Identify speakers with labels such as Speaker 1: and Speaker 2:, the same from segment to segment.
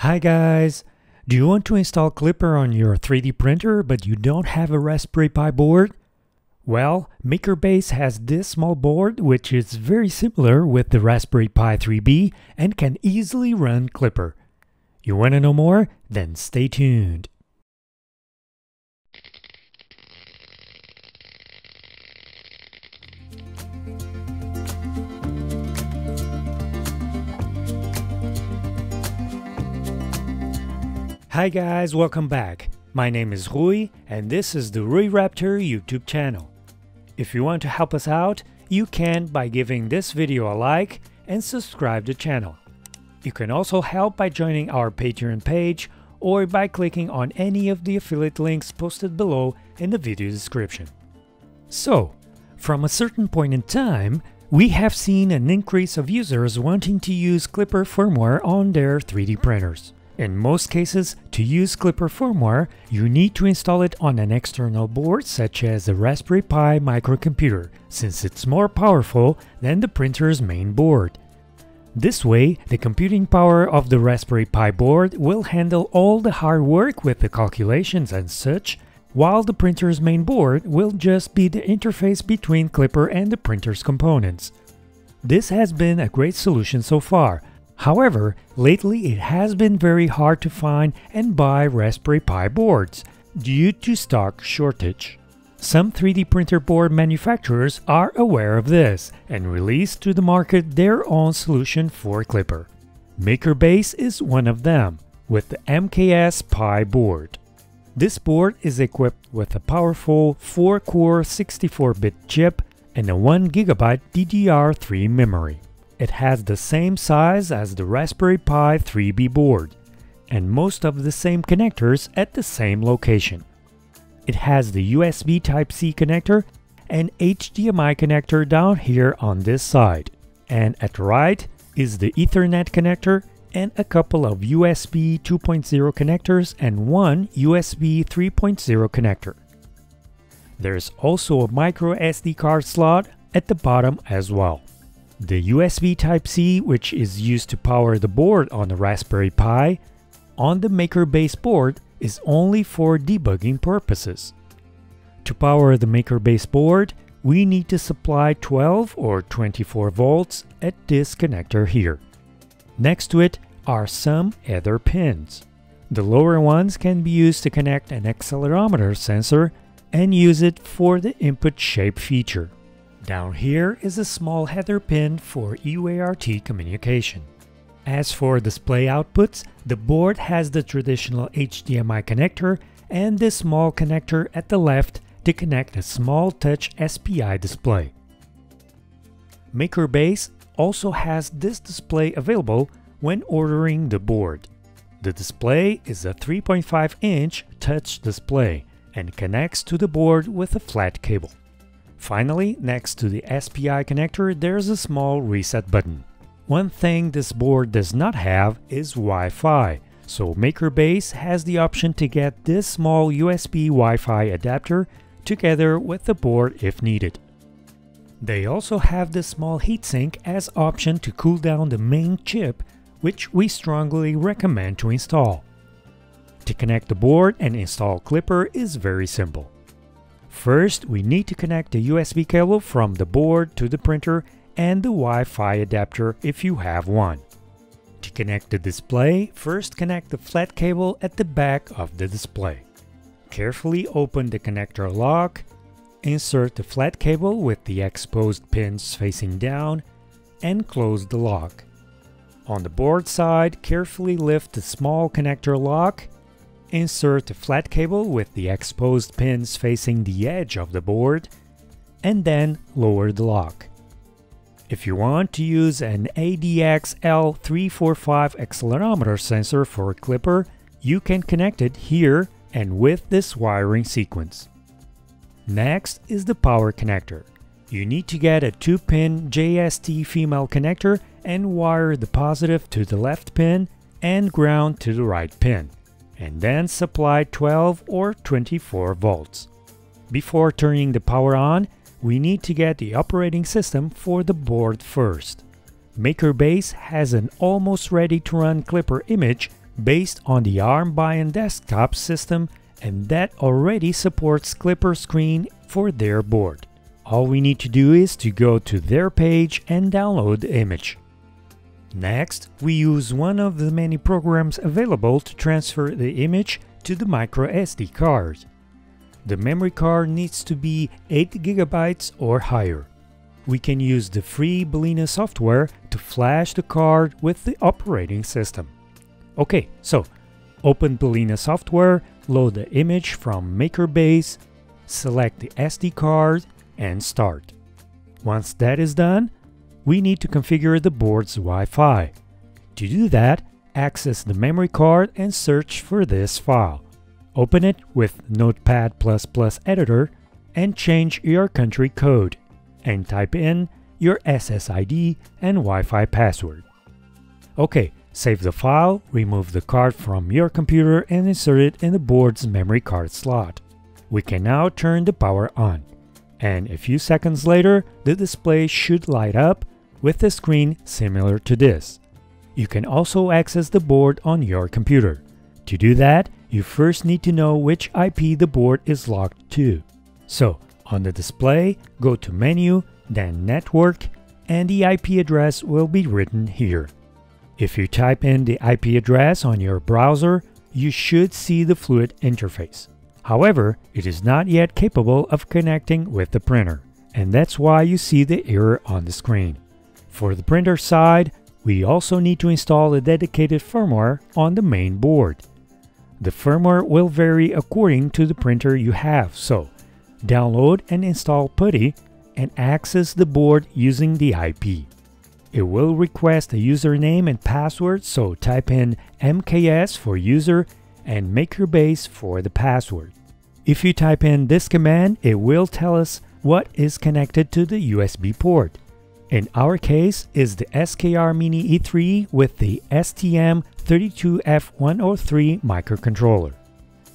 Speaker 1: Hi guys! Do you want to install Klipper on your 3D printer but you don't have a Raspberry Pi board? Well, MakerBase has this small board which is very similar with the Raspberry Pi 3B and can easily run Klipper. You want to know more? Then stay tuned. Hi guys, welcome back. My name is Rui and this is the Rui Raptor YouTube channel. If you want to help us out, you can by giving this video a like and subscribe the channel. You can also help by joining our Patreon page or by clicking on any of the affiliate links posted below in the video description. So, from a certain point in time, we have seen an increase of users wanting to use Klipper firmware on their 3D printers. In most cases, to use Klipper firmware, you need to install it on an external board such as a Raspberry Pi microcomputer, since it's more powerful than the printer's main board. This way, the computing power of the Raspberry Pi board will handle all the hard work with the calculations and such, while the printer's main board will just be the interface between Klipper and the printer's components. This has been a great solution so far, However, lately it has been very hard to find and buy Raspberry Pi boards due to stock shortage. Some 3D printer board manufacturers are aware of this and released to the market their own solution for Klipper. MakerBase is one of them, with the MKS Pi board. This board is equipped with a powerful 4-core 64-bit chip and a 1GB DDR3 memory. It has the same size as the Raspberry Pi 3B board, and most of the same connectors at the same location. It has the USB Type-C connector and HDMI connector down here on this side, and at the right is the Ethernet connector and a couple of USB 2.0 connectors and one USB 3.0 connector. There's also a micro SD card slot at the bottom as well. The USB Type-C, which is used to power the board on the Raspberry Pi, on the MakerBase board is only for debugging purposes. To power the MakerBase board, we need to supply 12 or 24 volts at this connector here. Next to it are some other pins. The lower ones can be used to connect an accelerometer sensor and use it for the input shape feature. Down here is a small header pin for UART communication. As for display outputs, the board has the traditional HDMI connector and this small connector at the left to connect a small touch SPI display. MakerBase also has this display available when ordering the board. The display is a 3.5 inch touch display and connects to the board with a flat cable. Finally, next to the SPI connector, there's a small reset button. One thing this board does not have is Wi-Fi, so MakerBase has the option to get this small USB Wi-Fi adapter together with the board if needed. They also have this small heatsink as option to cool down the main chip, which we strongly recommend to install. To connect the board and install Klipper is very simple. First, we need to connect the USB cable from the board to the printer and the Wi-Fi adapter if you have one. To connect the display, first connect the flat cable at the back of the display. Carefully open the connector lock, insert the flat cable with the exposed pins facing down, and close the lock. On the board side, carefully lift the small connector lock Insert the flat cable with the exposed pins facing the edge of the board, and then lower the lock. If you want to use an ADXL345 accelerometer sensor for a Klipper, you can connect it here and with this wiring sequence. Next is the power connector. You need to get a 2-pin JST female connector and wire the positive to the left pin and ground to the right pin and then supply 12 or 24 volts. Before turning the power on, we need to get the operating system for the board first. MakerBase has an almost ready to run Klipper image based on the Armbian desktop system and that already supports KlipperScreen for their board. All we need to do is to go to their page and download the image. Next, we use one of the many programs available to transfer the image to the microSD card. The memory card needs to be 8 GB or higher. We can use the free Balena software to flash the card with the operating system. Okay, so open Balena software, load the image from MakerBase, select the SD card and start. Once that is done, we need to configure the board's Wi-Fi. To do that, access the memory card and search for this file. Open it with Notepad++ editor and change your country code and type in your SSID and Wi-Fi password. Okay, save the file, remove the card from your computer and insert it in the board's memory card slot. We can now turn the power on. And a few seconds later, the display should light up with a screen similar to this. You can also access the board on your computer. To do that, you first need to know which IP the board is locked to. So, on the display, go to Menu, then Network, and the IP address will be written here. If you type in the IP address on your browser, you should see the Fluidd interface. However, it is not yet capable of connecting with the printer, and that's why you see the error on the screen. For the printer side, we also need to install a dedicated firmware on the main board. The firmware will vary according to the printer you have, so download and install PuTTY and access the board using the IP. It will request a username and password, so type in MKS for user and MakerBase for the password. If you type in this command, it will tell us what is connected to the USB port. In our case is the SKR Mini E3 with the STM32F103 microcontroller.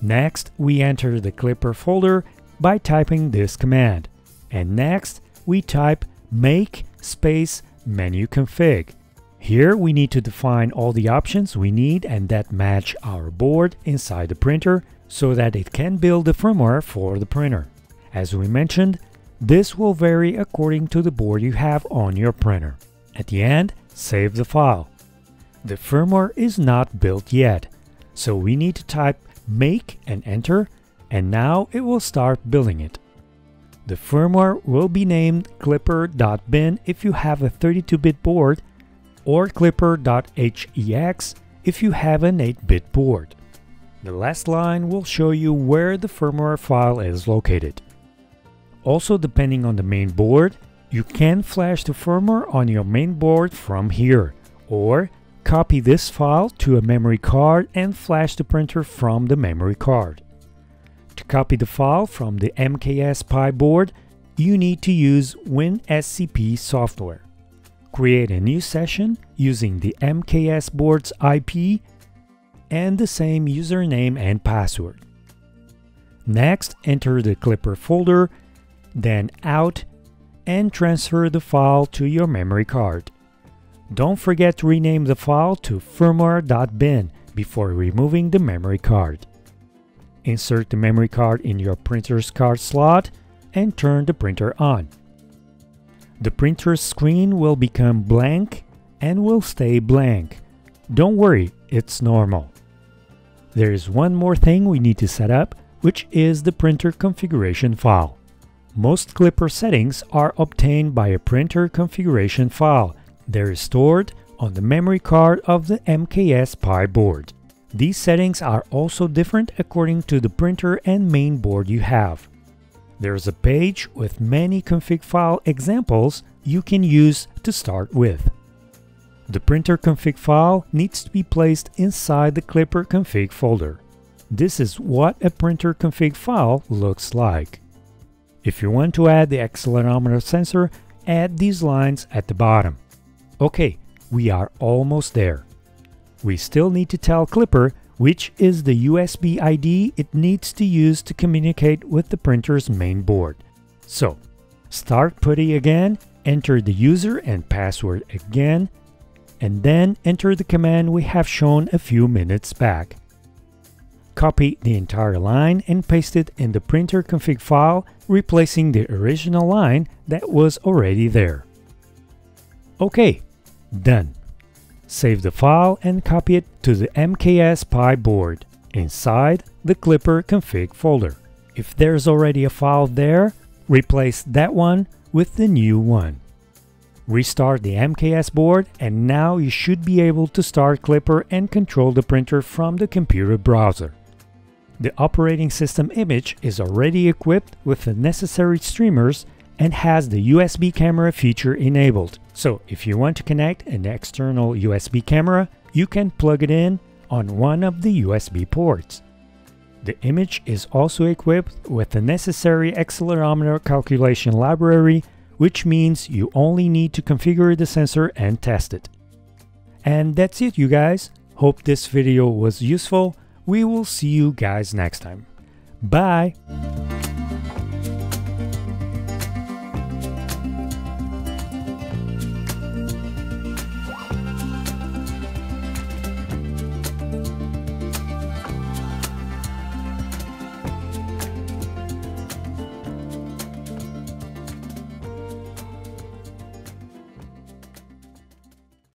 Speaker 1: Next, we enter the Klipper folder by typing this command. And next, we type make space menu config. Here we need to define all the options we need and that match our board inside the printer so that it can build the firmware for the printer. As we mentioned, this will vary according to the board you have on your printer. At the end, save the file. The firmware is not built yet, so we need to type make and enter, and now it will start building it. The firmware will be named klipper.bin if you have a 32-bit board, or klipper.hex if you have an 8-bit board. The last line will show you where the firmware file is located. Also depending on the main board, you can flash the firmware on your main board from here, or copy this file to a memory card and flash the printer from the memory card. To copy the file from the MKS Pi board, you need to use WinSCP software. Create a new session using the MKS board's IP and the same username and password. Next, enter the Klipper folder then out, and transfer the file to your memory card. Don't forget to rename the file to firmware.bin before removing the memory card. Insert the memory card in your printer's card slot and turn the printer on. The printer's screen will become blank and will stay blank. Don't worry, it's normal. There is one more thing we need to set up, which is the printer configuration file. Most Klipper settings are obtained by a printer configuration file. They're stored on the memory card of the MKS Pi board. These settings are also different according to the printer and main board you have. There's a page with many config file examples you can use to start with. The printer config file needs to be placed inside the Klipper config folder. This is what a printer config file looks like. If you want to add the accelerometer sensor, add these lines at the bottom. Okay, we are almost there. We still need to tell Klipper which is the USB ID it needs to use to communicate with the printer's main board. So, start PuTTY again, enter the user and password again, and then enter the command we have shown a few minutes back. Copy the entire line and paste it in the printer config file, replacing the original line that was already there. OK, done. Save the file and copy it to the MKS Pi board inside the Klipper config folder. If there's already a file there, replace that one with the new one. Restart the MKS board and now you should be able to start Klipper and control the printer from the computer browser. The operating system image is already equipped with the necessary streamers and has the USB camera feature enabled. So if you want to connect an external USB camera, you can plug it in on one of the USB ports. The image is also equipped with the necessary accelerometer calculation library, which means you only need to configure the sensor and test it. And that's it you guys. Hope this video was useful. We will see you guys next time. Bye!